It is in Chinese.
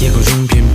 夜空中翩。